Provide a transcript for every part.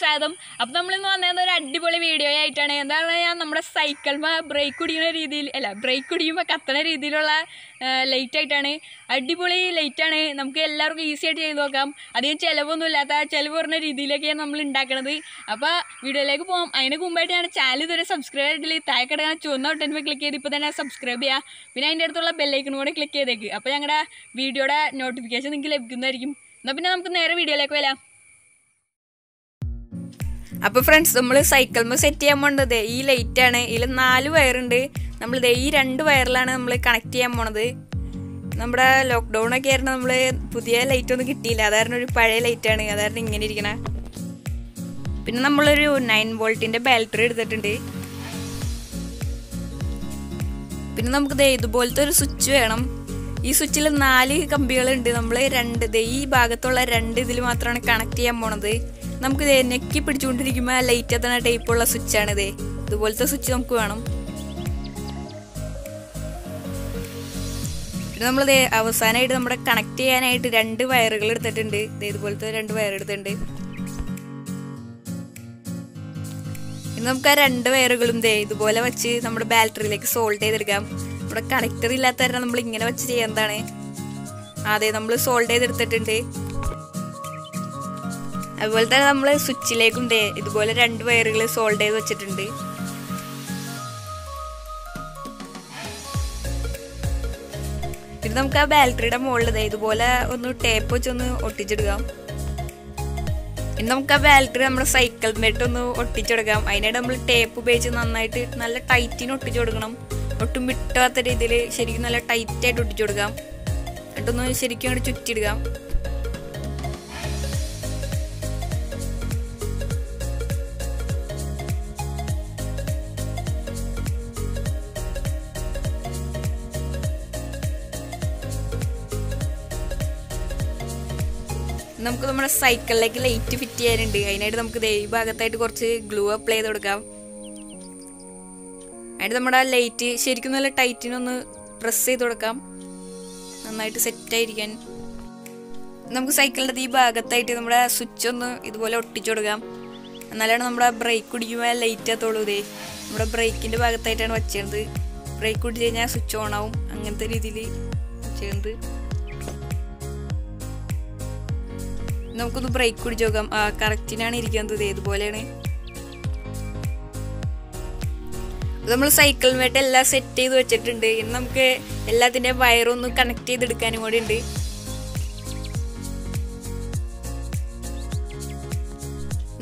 സ്വാഗതം. അപ്പം നമ്മളിന്ന് വന്നത് ഒരു അടിപൊളി വീഡിയോ ആയിട്ടാണ്. എന്താ പറഞ്ഞാൽ നമ്മുടെ സൈക്കിൾമ ബ്രേക്ക് കുടിക്കുന്ന രീതിയിൽ അല്ല ബ്രേക്ക് കുടിക്കുമ്പോൾ കത്തണ രീതിയിലുള്ള ലൈറ്റ് ആയിട്ടാണ്. അടിപൊളി ലൈറ്റാണ് നമുക്ക് എല്ലാവർക്കും ഈസി ആയിട്ട് ചെയ്ത് നോക്കാം. അധികം ചിലവൊന്നും ഇല്ലാത്ത ചിലവ് പറഞ്ഞ രീതിയിലൊക്കെയാണ് നമ്മൾ ഉണ്ടാക്കണത്. അപ്പോൾ വീഡിയോയിലേക്ക് പോകാം അതിന് മുമ്പായിട്ട് ഞാൻ ചാനൽ ഇതുവരെ സബ്സ്ക്രൈബ് ആയിട്ടില്ല താഴെ ചുവന്ന ഒട്ടൻമേ ക്ലിക്ക് ചെയ്ത് ഇപ്പോൾ തന്നെ സബ്സ്ക്രൈബ് ചെയ്യുക പിന്നെ അതിന്റെ അടുത്തുള്ള ബെല്ലൈക്കനും കൂടെ ക്ലിക്ക് ചെയ്തേക്ക്. അപ്പോൾ ഞങ്ങളുടെ വീഡിയോയുടെ നോട്ടിഫിക്കേഷൻ നിങ്ങൾക്ക് ലഭിക്കുന്നതായിരിക്കും. എന്നാൽ പിന്നെ നമുക്ക് നേരെ വീഡിയോയിലേക്ക് വരാം. അപ്പോൾ ഫ്രണ്ട്സ് നമ്മൾ സൈക്കിൾമ സെറ്റ് ചെയ്യാൻ പോണത് ഈ ലൈറ്റ് ആണ്. ഇതിൽ നാല് വയറുണ്ട് നമ്മൾ ഈ രണ്ട് വയറിലാണ് നമ്മൾ കണക്ട് ചെയ്യാൻ പോണത്. നമ്മുടെ ലോക്ക്ഡൗൺ ഒക്കെ ആയിരുന്നു നമ്മൾ പുതിയ ലൈറ്റ് ഒന്നും കിട്ടിയില്ല. അതായിരുന്നു ഒരു പഴയ ലൈറ്റ് ആണ്. അതായിരുന്നു ഇങ്ങനെ ഇരിക്കണ. പിന്നെ നമ്മളൊരു നയൻ വോൾട്ടിന്റെ ബാറ്ററി എടുത്തിട്ടുണ്ട്. പിന്നെ നമുക്ക് ഇതുപോലത്തെ ഒരു സ്വിച്ച് വേണം. ഈ സ്വിച്ചിൽ നാല് കമ്പികളുണ്ട്. നമ്മൾ രണ്ട് ഈ ഭാഗത്തുള്ള രണ്ട് ഇതിൽ മാത്രമാണ് കണക്ട് ചെയ്യാൻ പോണത്. നമുക്ക് ദേ നെക്കി പിടിച്ചുകൊണ്ടിരിക്കുമ്പോൾ ലൈറ്റ് എത്തണ ടൈപ്പുള്ള സ്വിച്ചാണ് ഇതേ ഇതുപോലത്തെ സ്വിച്ച് നമുക്ക് വേണം. പിന്നെ നമ്മളിത് അവസാനമായിട്ട് നമ്മുടെ കണക്ട് ചെയ്യാനായിട്ട് രണ്ട് വയറുകൾ എടുത്തിട്ടുണ്ട്. ദേ ഇതുപോലത്തെ രണ്ട് വയർ എടുത്തിട്ടുണ്ട്. ഇനി നമുക്ക് ആ രണ്ട് വയറുകളും ദേ ഇതുപോലെ വെച്ച് നമ്മുടെ ബാറ്ററിയിലേക്ക് സോൾട്ട് ചെയ്തെടുക്കാം. നമ്മുടെ കണക്ടർ ഇല്ലാത്ത കാരണം നമ്മൾ ഇങ്ങനെ വെച്ച് ചെയ്യുന്നതാണ് അതെ നമ്മൾ സോൾട്ട് ചെയ്തെടുത്തിട്ടുണ്ട്. അതുപോലെ തന്നെ നമ്മൾ സ്വിച്ചിലേക്കും ഇതുപോലെ രണ്ട് വയറുകൾ സോൾഡ് ചെയ്ത് വെച്ചിട്ടുണ്ട്. ഇത് നമുക്ക് ആ ബാറ്ററിയുടെ മുകളിൽ ഇതുപോലെ ഒന്ന് ടേപ്പ് വെച്ചൊന്ന് ഒട്ടിച്ചെടുക്കാം ഇനി നമുക്ക് ആ ബാറ്ററി നമ്മുടെ സൈക്കിൾ മേട്ട് ഒന്ന് ഒട്ടിച്ചെടുക്കാം. അതിനായിട്ട് നമ്മൾ ടേപ്പ് ഉപയോഗിച്ച് നന്നായിട്ട് നല്ല ടൈറ്റിന് ഒട്ടിച്ചു കൊടുക്കണം. ഒട്ടും വിട്ടാത്ത രീതിയിൽ ശരിക്കും നല്ല ടൈറ്റായിട്ട് ഒട്ടിച്ചു കൊടുക്കാം. എന്നിട്ടൊന്ന് ശരിക്കും അങ്ങോട്ട് ചുറ്റിയിടുക. നമുക്ക് നമ്മുടെ സൈക്കിളിലേക്ക് ലൈറ്റ് ഫിറ്റ് ചെയ്യാനുണ്ട്. അതിനായിട്ട് നമുക്ക് ഈ ഭാഗത്തായിട്ട് കുറച്ച് ഗ്ലൂ അപ്ലൈ ചെയ്ത് കൊടുക്കാം. അതിന് നമ്മുടെ ലൈറ്റ് ശരിക്കും നല്ല ടൈറ്റിനൊന്ന് പ്രസ് ചെയ്ത് കൊടുക്കാം. നന്നായിട്ട് സെറ്റായിരിക്കാൻ നമുക്ക് സൈക്കിളിന്റെ ഈ ഭാഗത്തായിട്ട് നമ്മുടെ സ്വിച്ച് ഒന്ന് ഇതുപോലെ ഒട്ടിച്ചു കൊടുക്കാം. എന്നാലാണ് നമ്മുടെ ബ്രേക്ക് കുടിക്കുമ്പോൾ ലൈറ്റ് എത്തുള്ളൂ ഇതേ നമ്മുടെ ബ്രേക്കിന്റെ ഭാഗത്തായിട്ടാണ് വെച്ചിരുന്നത് ബ്രേക്ക് കുടിച്ച് കഴിഞ്ഞാൽ സ്വിച്ച് ഓൺ ആവും. അങ്ങനത്തെ രീതിയിൽ ചെയ്യുന്നത് നമുക്കൊന്ന് ബ്രേക്ക് കുടിച്ച് നോക്കാം. കറക്റ്റിനാണ് ഇരിക്കുന്നത്. ഏതുപോലെയാണ് നമ്മൾ സൈക്കിൾ എല്ലാം സെറ്റ് ചെയ്ത് വെച്ചിട്ടുണ്ട്. ഇനി നമുക്ക് എല്ലാത്തിന്റെ വയറൊന്ന് കണക്ട് ചെയ്തെടുക്കാനും കൂടി ഉണ്ട്.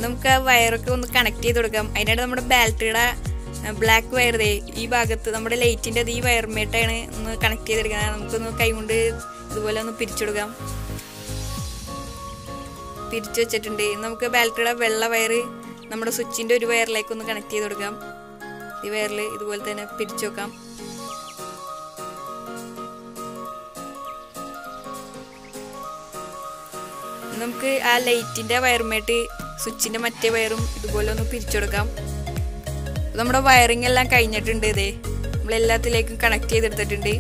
നമുക്ക് ആ വയറൊക്കെ ഒന്ന് കണക്ട് ചെയ്ത് കൊടുക്കാം. അതിനായിട്ട് നമ്മുടെ ബാറ്ററിയുടെ ബ്ലാക്ക് വയർ ഈ ഭാഗത്ത് നമ്മുടെ ലൈറ്റിന്റെ അത് ഈ വയർമേട്ടാണ് ഒന്ന് കണക്ട് ചെയ്തെടുക്കുന്നത്. നമുക്കൊന്ന് കൈകൊണ്ട് ഇതുപോലെ ഒന്ന് പിരിച്ചെടുക്കാം പിരിച്ചു വെച്ചിട്ടുണ്ട്. നമുക്ക് ബാറ്ററിയുടെ വെള്ള വയറ് നമ്മുടെ സ്വിച്ചിന്റെ ഒരു വയറിലേക്ക് ഒന്ന് കണക്ട് ചെയ്ത് കൊടുക്കാം. ഈ വയറിൽ ഇതുപോലെ തന്നെ പിരിച്ചു വെക്കാം. നമുക്ക് ആ ലൈറ്റിന്റെ വയറുമായിട്ട് സ്വിച്ചിന്റെ മറ്റേ വയറും ഇതുപോലെ ഒന്ന് പിരിച്ചു കൊടുക്കാം. നമ്മുടെ വയറിംഗ് എല്ലാം കഴിഞ്ഞിട്ടുണ്ട് ഇതേ. നമ്മൾ എല്ലാത്തിലേക്കും കണക്ട് ചെയ്തെടുത്തിട്ടുണ്ട്.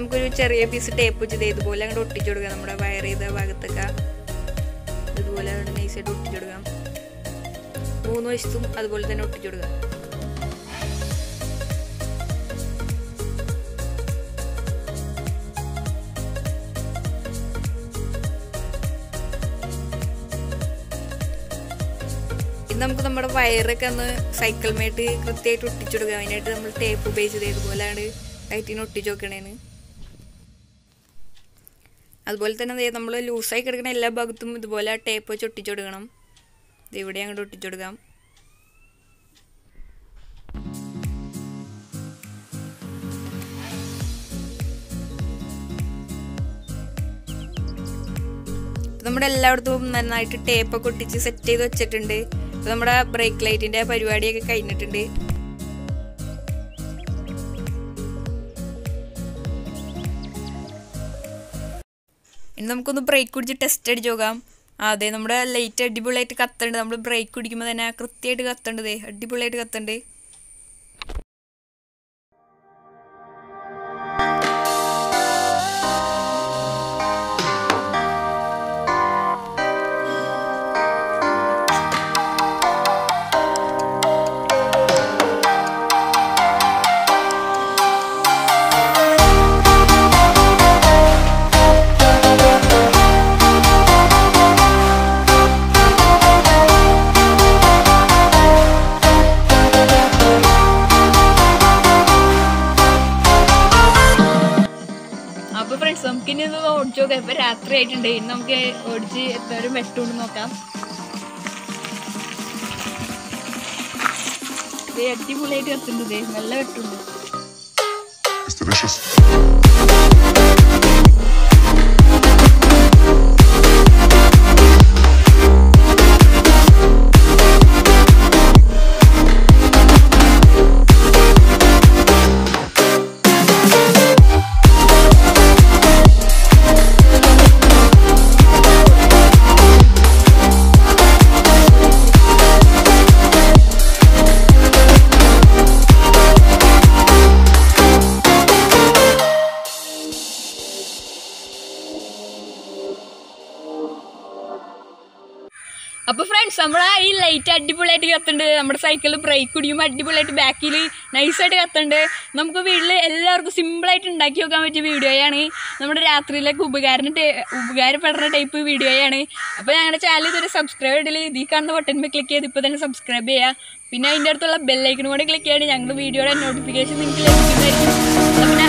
നമുക്കൊരു ചെറിയ പീസ് ടേപ്പ് വെച്ചത് ഇതുപോലെ അങ്ങോട്ട് ഒട്ടിച്ചു കൊടുക്കാം. നമ്മുടെ വയർ ചെയ്ത ഭാഗത്തൊക്കെ. ഇതുപോലെ നൈസായിട്ട് ഒട്ടിച്ചു കൊടുക്കാം. മൂന്ന് വശത്തും അതുപോലെ തന്നെ ഒട്ടിച്ചു കൊടുക്കാം. നമുക്ക് നമ്മുടെ വയറൊക്കെ ഒന്ന് സൈക്കിൾ മേട്ട് കൃത്യമായിട്ട് ഒട്ടിച്ചു കൊടുക്കാം. അതിനായിട്ട് നമ്മൾ ടേപ്പ് ഉപയോഗിച്ചത് ഇതുപോലെയാണ് ടൈറ്റിന് ഒട്ടിച്ചു നോക്കണേന്ന് അതുപോലെ തന്നെ നമ്മൾ ലൂസായി കിടക്കുന്ന എല്ലാ ഭാഗത്തും ഇതുപോലെ ടേപ്പ് വെച്ച് ഒട്ടിച്ചു കൊടുക്കണം. ഇത് ഇവിടെ അങ്ങോട്ട് ഒട്ടിച്ചു കൊടുക്കാം. നമ്മുടെ എല്ലായിടത്തും നന്നായിട്ട് ടേപ്പൊക്കെ ഒട്ടിച്ച് സെറ്റ് ചെയ്ത് വെച്ചിട്ടുണ്ട്. നമ്മുടെ ബ്രേക്ക് ലൈറ്റിന്റെ പരിപാടിയൊക്കെ കഴിഞ്ഞിട്ടുണ്ട്. ഇനി നമുക്കൊന്ന് ബ്രേക്ക് കുടിച്ച് ടെസ്റ്റ് അടിച്ച് നോക്കാം. അതെ നമ്മുടെ ലൈറ്റ് അടിപൊളിയായിട്ട് കത്തുണ്ട് നമ്മൾ ബ്രേക്ക് കുടിക്കുമ്പോൾ തന്നെ കൃത്യമായിട്ട് കത്തുണ്ട് അടിപൊളിയായിട്ട് കത്തുണ്ട് ഓടിച്ചു നോക്കാം ഇപ്പൊ രാത്രി ആയിട്ടുണ്ട്. ഇന്ന് നമുക്ക് ഓടിച്ച് എത്രയും വെട്ടുകൊണ്ട് നോക്കാം. അടിപൊളിയായിട്ട് കത്തുണ്ട് നല്ല വെട്ടുണ്ട്. It's നമ്മൾ ആ ഈ ലൈറ്റ് അടിപൊളിയായിട്ട് കത്തുണ്ട്. നമ്മുടെ സൈക്കിളിൽ ബ്രേക്ക് കുടിക്കുമ്പോൾ അടിപൊളിയായിട്ട് ബാക്കിൽ നൈസായിട്ട് കത്തുണ്ട്. നമുക്ക് വീട്ടിൽ എല്ലാവർക്കും സിമ്പിളായിട്ട് ഉണ്ടാക്കി വെക്കാൻ പറ്റിയ വീഡിയോയാണ് നമ്മുടെ രാത്രിയിലേക്ക് ഉപകാരം ഉപകാരപ്പെടുന്ന ടൈപ്പ് വീഡിയോയാണ് അപ്പോൾ ഞങ്ങളുടെ ചാനൽ ഇതൊരു സബ്സ്ക്രൈബ് ചെയ്തില്ല ഇതിൽ കാണുന്ന ബട്ടണിൽ ക്ലിക്ക് ചെയ്ത് ഇപ്പോൾ തന്നെ സബ്സ്ക്രൈബ് ചെയ്യുക പിന്നെ അതിന്റെ അടുത്തുള്ള ബെല്ലൈക്കനും കൂടെ ക്ലിക്ക് ചെയ്യാണ് ഞങ്ങളുടെ വീഡിയോയുടെ നോട്ടിഫിക്കേഷൻ നിങ്ങൾക്ക് ലഭിക്കുന്നതായിരിക്കും.